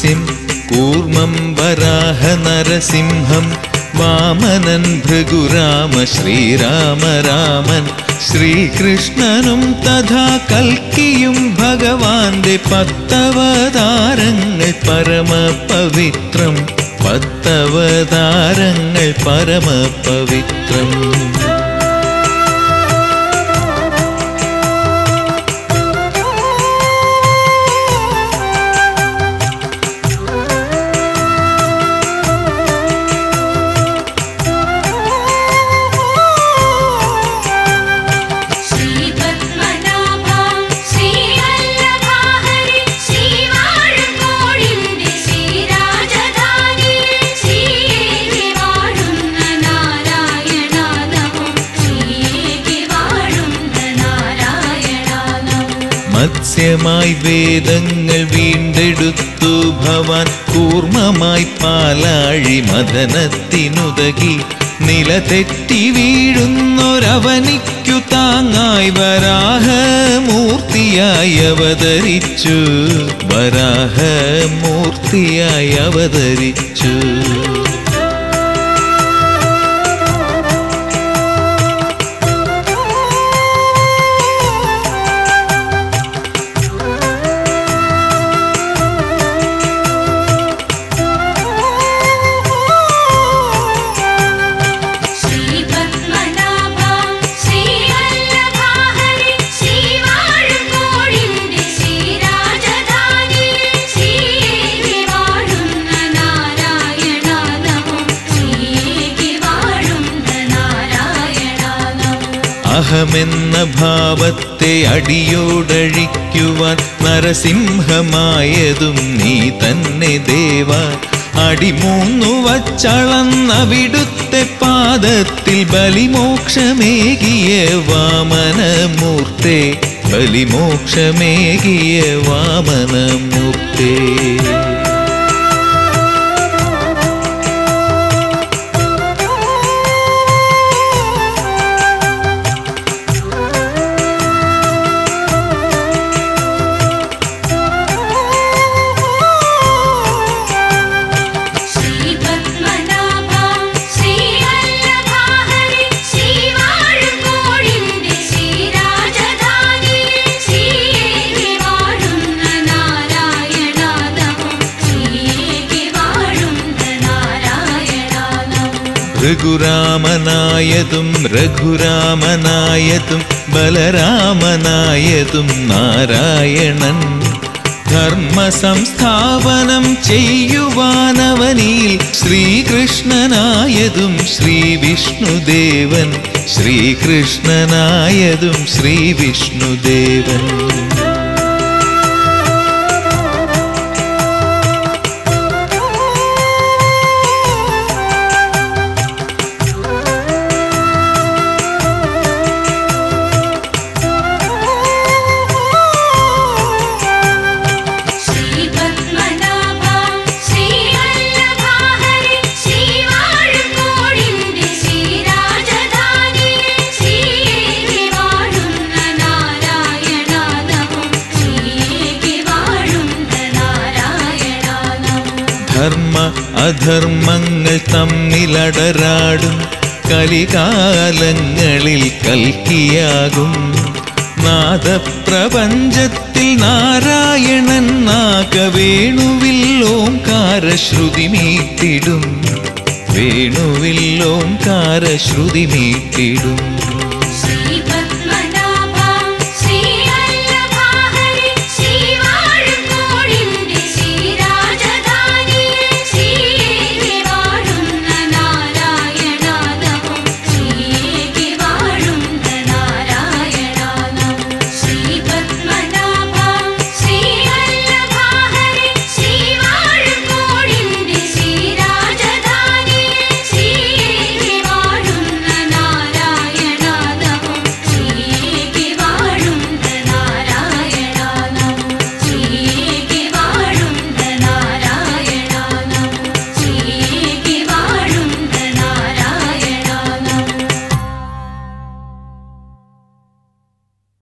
नृसिं कूर्मं वराह नरसिंहं वामनन् भृगुराम श्रीराम रामन् श्रीकृष्णनं तथा कल्कियं भगवान् दे पत्तवदारङ्ग परमपवित्रं पत्तवदारङ्ग परमपवित्रम् മത്സ്യമായി വേദങ്ങൾ വീണ്ടെടുത്തു. ഭവാൻ കൂർമ്മമായി പാലാഴി മദനത്തിനുതകി. നില തെറ്റി വീഴുന്നൊരവനിക്കു താങ്ങായി വരാഹമൂർത്തിയായി അവതരിച്ചു. വരാഹമൂർത്തിയായി അവതരിച്ചു. അഹമെന്ന ഭാവത്തെ അടിയോടഴിക്കുവാൻ നരസിംഹമായതും നീ തന്നെ ദേവ. അടിമൂന്നു വച്ചളന്നവിടുത്തെ പാദത്തിൽ ബലിമോക്ഷമേകിയ വാമനമൂർത്തേ. ബലിമോക്ഷമേകിയ വാമനമൂർത്തേ. നമോ ഭൃഗുരാമനായതും രഘുരാമനായതും ബലരാമനായതും നാരായണൻ. ധർമ്മ സംസ്ഥാപനം ചെയ്യുവാനവനിൽ ശ്രീകൃഷ്ണനായതും ശ്രീവിഷ്ണുദേവൻ. ശ്രീകൃഷ്ണനായതും ശ്രീവിഷ്ണുദേവൻ. ധർമ്മ അധർമ്മങ്ങൾ തമ്മിലടരാടും. കലികാലങ്ങളിൽ കൽക്കിയാകും. നാദപ്രപഞ്ചത്തിൽ നാരായണൻ നാഗവേണുവിൽ ഓംകാരശ്രുതി മീട്ടിടും. വേണുവിൽ ഓംകാരശ്രുതി മീട്ടിടും